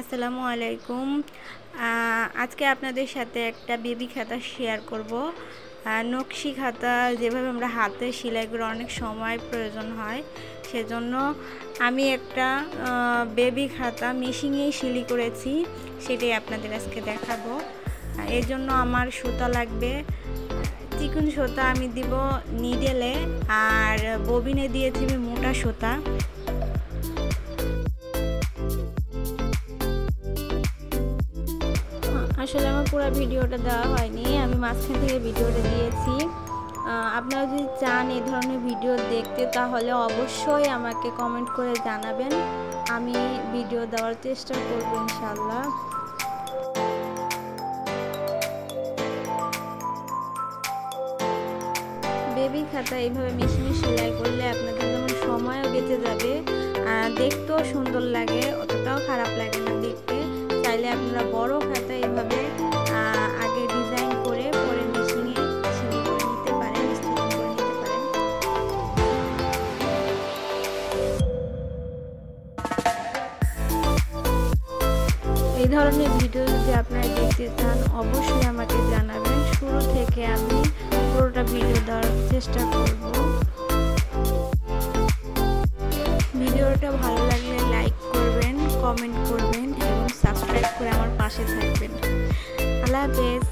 আসসালামু আলাইকুম। আজকে আপনাদের সাথে একটা বেবি খাতা শেয়ার করব। নকশি খাতা যেভাবে আমরা হাতে সেলাই করে অনেক সময় প্রয়োজন হয়, সেজন্য আমি একটা বেবি খাতা মেশিনেই সিলি করেছি, সেটাই আপনাদের আজকে দেখাবো। এর জন্য আমার সুতা লাগবে। চিকুন সুতা আমি দিব নিডেলে, আর ববিনে দিয়েছি আমি মোটা সুতা। আসলে আমার পুরো ভিডিওটা দেওয়া হয়নি, আমি মাঝখান থেকে ভিডিওটা দিয়েছি। আপনারা যদি চান এই ধরনের ভিডিও দেখতে, তাহলে অবশ্যই আমাকে কমেন্ট করে জানাবেন। আমি ভিডিও দেওয়ার চেষ্টা করব ইনশাল্লাহ বেবি খাতা এইভাবে মেশিনে সেলাই করলে আপনাদের যেমন সময়ও বেঁচে যাবে দেখতেও সুন্দর লাগে, অতটাও খারাপ লাগে চাইলে আপনারা বড় খাতা এইভাবে আগে ডিজাইন করে পরে মেশিনে সেলাই করে নিতে পারেন স্টিচিং করে নিতে পারেন। এই ধরনের ভিডিও যদি আপনারা দেখতে চান, অবশ্যই আমাকে জানাবেন। শুরু থেকে আমি পুরোটা ভিডিও দেওয়ার চেষ্টা করব। ভিডিওটা ভালো লাগলে লাইক করবেন কমেন্ট করবেন। পাশে থাকবেন আল্লাহ হাফেজ